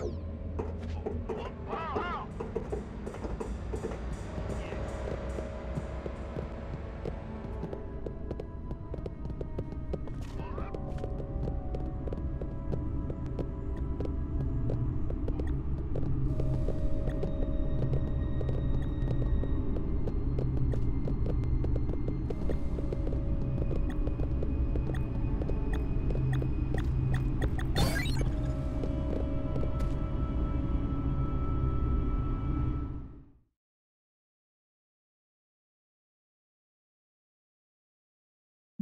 Oh.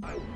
Who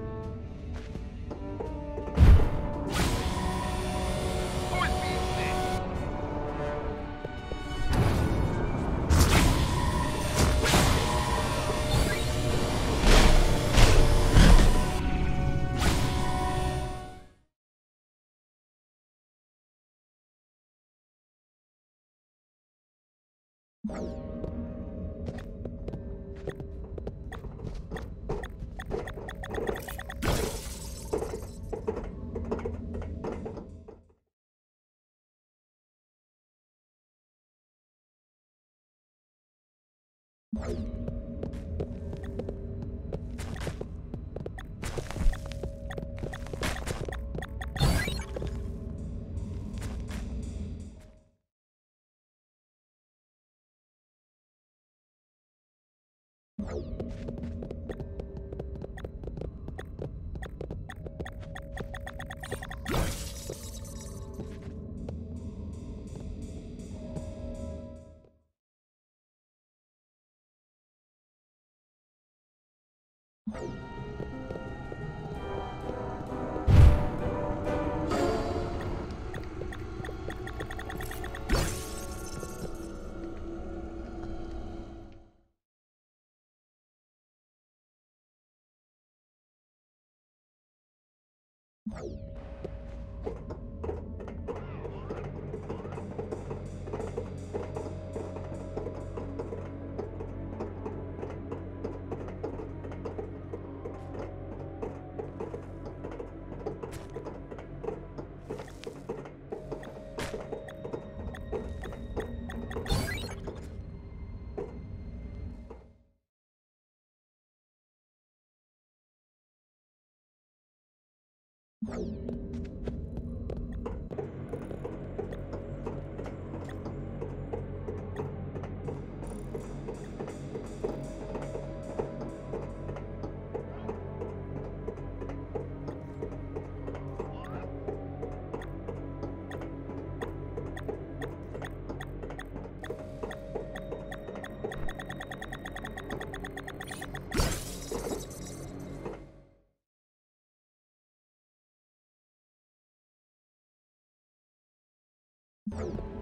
Bye. you you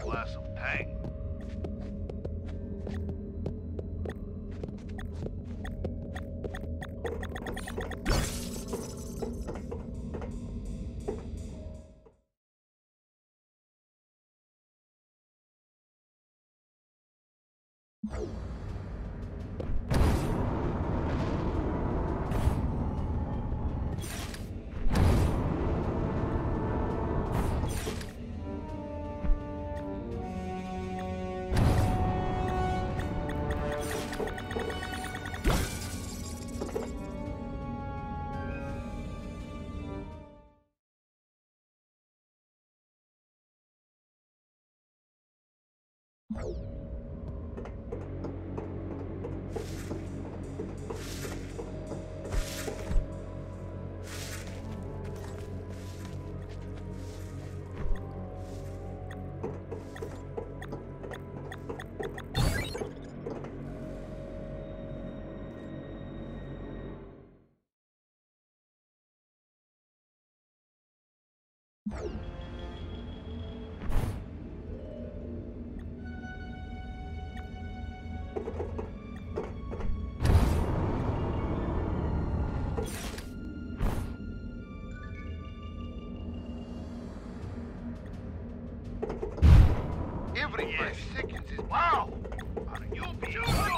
Glass of Tang. Every five seconds is wow! Are you being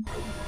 you